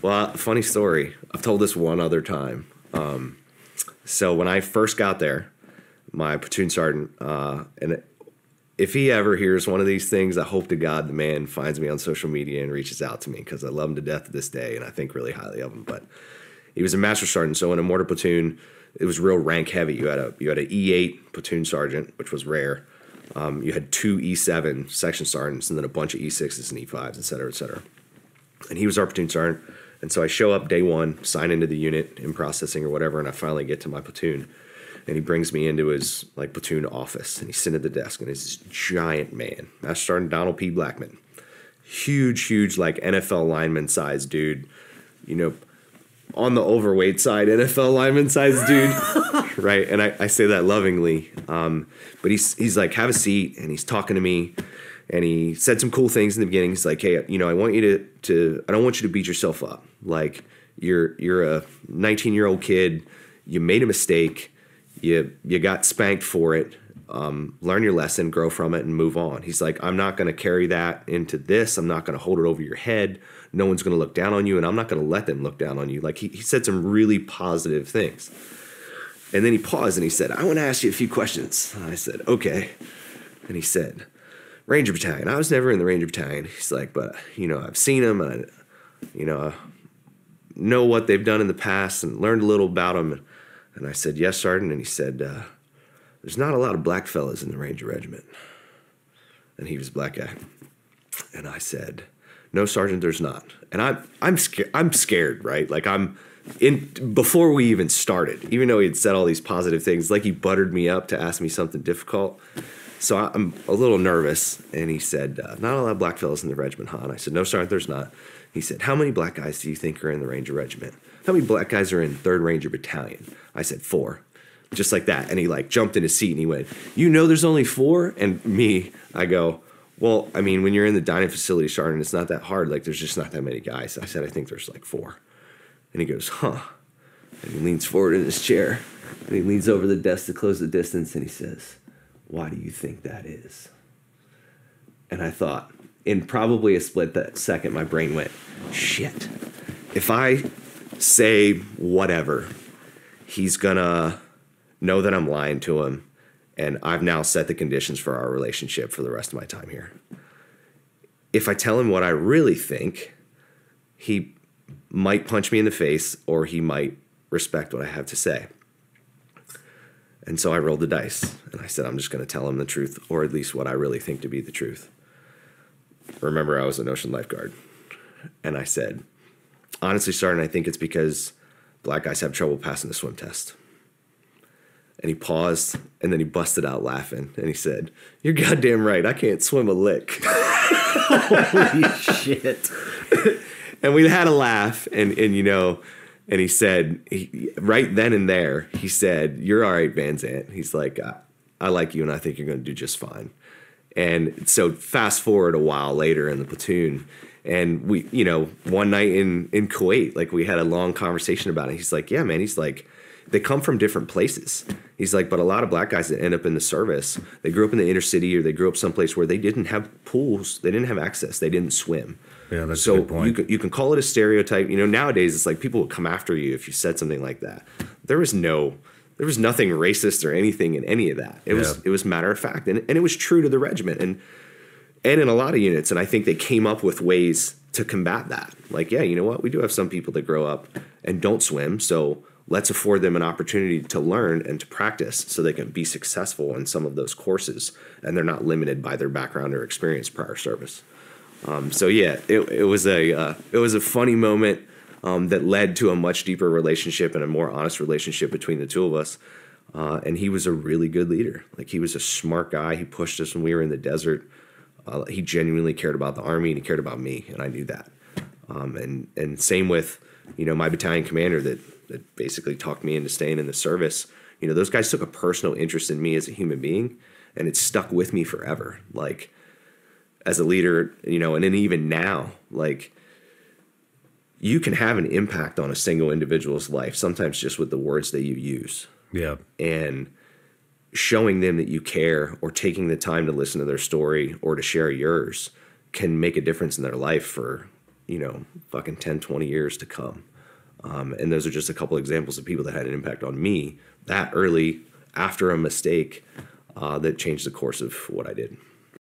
Well, funny story. I've told this one other time. Um, so when I first got there, my platoon sergeant, uh, and if he ever hears one of these things, I hope to God the man finds me on social media and reaches out to me because I love him to death to this day, and I think really highly of him. But he was a master sergeant, so in a mortar platoon, it was real rank heavy. You had a you had an E eight platoon sergeant, which was rare. Um, you had two E seven section sergeants, and then a bunch of E sixes and E fives, et cetera, et cetera. And he was our platoon sergeant. And so I show up day one, sign into the unit in processing or whatever, and I finally get to my platoon. And he brings me into his like platoon office, and he's sitting at the desk, and he's this giant man, Master Sergeant Donald P. Blackman, huge, huge like NFL lineman size dude, you know, on the overweight side, NFL lineman size dude, right? And I, I say that lovingly, um, but he's he's like, have a seat, and he's talking to me, and he said some cool things in the beginning. He's like, hey, you know, I want you to to I don't want you to beat yourself up. Like you're you're a 19 year old kid, you made a mistake, you you got spanked for it. Um, learn your lesson, grow from it, and move on. He's like, I'm not going to carry that into this. I'm not going to hold it over your head. No one's going to look down on you, and I'm not going to let them look down on you. Like he, he said some really positive things. And then he paused and he said, I want to ask you a few questions. And I said, okay. And he said, Ranger Battalion. I was never in the Ranger Battalion. He's like, but you know, I've seen them, I, you know, know what they've done in the past, and learned a little about them. And I said, yes, Sergeant. And he said, uh, there's not a lot of black fellas in the Ranger Regiment. And he was a black guy. And I said, no, Sergeant, there's not. And I'm I'm scared. I'm scared, right? Like I'm in before we even started. Even though he had said all these positive things, like he buttered me up to ask me something difficult. So I'm a little nervous. And he said, uh, not a lot of black fellas in the regiment, huh? And I said, no, Sergeant, there's not. He said, how many black guys do you think are in the Ranger Regiment? How many black guys are in 3rd Ranger Battalion? I said, four. Just like that. And he like jumped in his seat and he went, you know there's only four? And me, I go, well, I mean, when you're in the dining facility, Sergeant, it's not that hard. Like, there's just not that many guys. I said, I think there's like four. And he goes, huh. And he leans forward in his chair and he leans over the desk to close the distance and he says, Why do you think that is? And I thought, in probably a split that second, my brain went, shit. If I say whatever, he's gonna know that I'm lying to him and I've now set the conditions for our relationship for the rest of my time here. If I tell him what I really think, he might punch me in the face or he might respect what I have to say. And so I rolled the dice and I said, I'm just going to tell him the truth, or at least what I really think to be the truth. Remember, I was an ocean lifeguard. And I said, honestly, Sergeant, I think it's because black guys have trouble passing the swim test. And he paused and then he busted out laughing and he said, You're goddamn right. I can't swim a lick. Holy shit. and we had a laugh and, and you know, and he said, he, right then and there, he said, You're all right, Van Zant. He's like, I, I like you and I think you're going to do just fine. And so fast forward a while later in the platoon, and we, you know, one night in in Kuwait, like we had a long conversation about it. He's like, "Yeah, man." He's like, they come from different places. He's like, but a lot of black guys that end up in the service, they grew up in the inner city or they grew up someplace where they didn't have pools, they didn't have access, they didn't swim. Yeah, that's a so good point. you can you can call it a stereotype. You know, nowadays it's like people will come after you if you said something like that. There was no there was nothing racist or anything in any of that. It was it was matter of fact, and, and it was true to the regiment and and in a lot of units. And I think they came up with ways to combat that. Like, yeah, you know what? We do have some people that grow up and don't swim, so let's afford them an opportunity to learn and to practice so they can be successful in some of those courses and they're not limited by their background or experience prior service. Um, so yeah, it, it was a uh, it was a funny moment um, that led to a much deeper relationship and a more honest relationship between the two of us. Uh, and he was a really good leader. Like he was a smart guy. He pushed us when we were in the desert. Uh, he genuinely cared about the army and he cared about me, and I knew that. Um, and and same with you know my battalion commander that that basically talked me into staying in the service. You know those guys took a personal interest in me as a human being, and it stuck with me forever. Like as a leader, you know, and then even now, like you can have an impact on a single individual's life, sometimes just with the words that you use Yeah. and showing them that you care or taking the time to listen to their story or to share yours can make a difference in their life for you know, fucking 10, 20 years to come. Um, and those are just a couple examples of people that had an impact on me that early after a mistake uh, that changed the course of what I did.